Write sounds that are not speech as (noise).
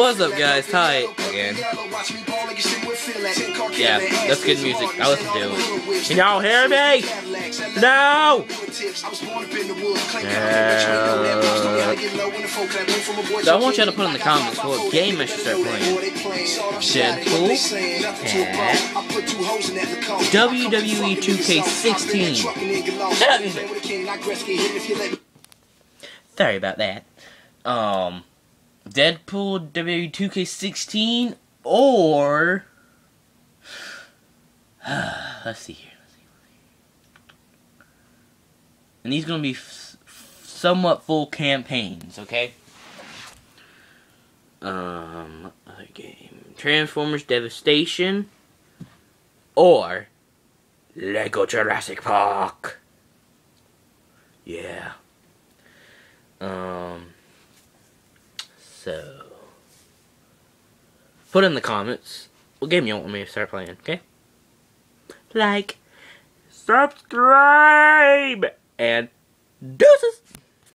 What's up, guys? Ty again. Yeah, that's good music. I listen to it. Can y'all hear me? No! Uh, so I want y'all to put in the comments what game I should start playing. Deadpool and WWE 2K16. Shut up, music. Sorry about that. Um, Deadpool WWE 2K16 or (sighs) let's see here. Let's see. And these gonna be somewhat full campaigns, okay? Um, other game, Transformers Devastation or Lego Jurassic Park. Yeah. Um. So, put in the comments what game you want me to start playing, okay? Like, subscribe, and deuces!